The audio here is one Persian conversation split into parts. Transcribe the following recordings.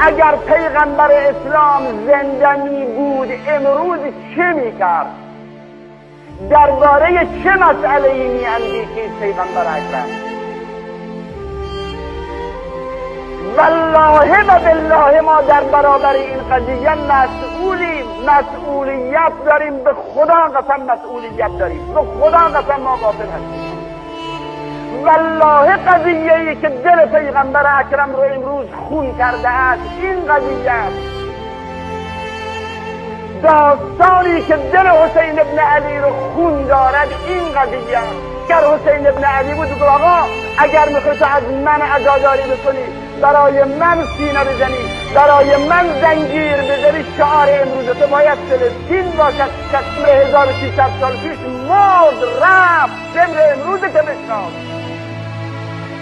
اگر پیغمبر اسلام زنده می بود امروز چه می کرد درباره چه مسئله ای می اندیشید پیغمبر اکرم؟ والله و بالله ما در برابر این قضیه مسئولیم. مسئولیت داریم به خدا قسم مسئولیت داریم. به خدا قسم ما غافل هستیم. والله قضیه ای که دل پیغمبر اکرم رو امروز خون کرده است این قضیه است. داستانی که دل حسین ابن علی رو خون دارد این قضیه است. گر حسین ابن علی بود بگو آقا اگر می‌خوای از من عزاداری بکنی برای من سینه بزنی برای من زنجیر بزنی شعار امروز تو باید فلسطین باشد که 1300 سال پیش مرد رفت. سمر امروز که بشناس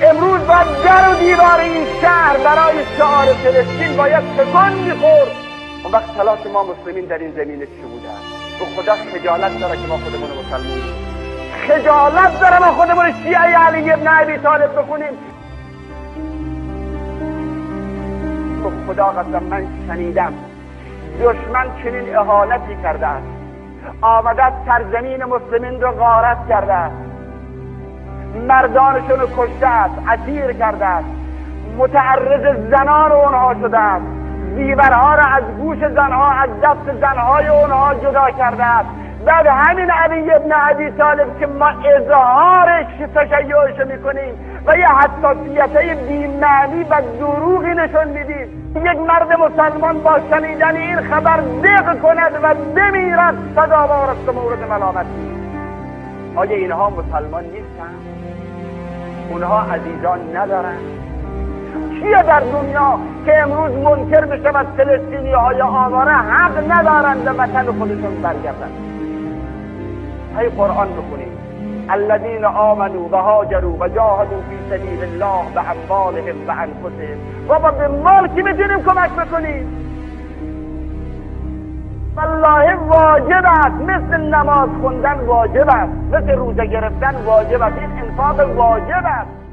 امروز باید در و دیوار این شهر برای شعار فلسطین باید تکان می‌خورد. اون وقت تلاش ما مسلمین در این زمینه چی بوده؟ به خدا خجالت داره که ما خودمون مسلمون. خجالت داره ما خودمون شیعه علی ابن ابی طالب بخونیم. خدا قسم من شنیدم. دشمن چنین اهانتی کرده است. آمده سرزمین مسلمین رو غارت کرده است. مردانشون رو کشته است اسیر کرده است. متعرض زنان اونها شده است. زیورها را از گوش زنها از دست زنهای اونها جدا کرده است. بعد همین علی ابن عبی طالب که ما اظهارش تشیعش می‌کنیم و یه حساسیت بیمعنی و دروغی نشون میدیم. یک مرد مسلمان با شنیدن این خبر دق کند و بمیرد سزاوار است مورد ملامت. آیا اینها مسلمان نیستن؟ اونها عزیزان ندارن. کیه در دنیا که امروز منکر بشود فلسطینی های آواره حق ندارند به وطن خودشون برگردن های قرآن بخونید الذين آمنوا و هاجروا و جاهدوا فی سبیل الله به اموالهم و انفسهم. بابا به مال کی می‌تونیم کمک بکنیم والله واجب است. مثل نماز خوندن واجب است. مثل روزه گرفتن واجب است. این انفاق واجب است.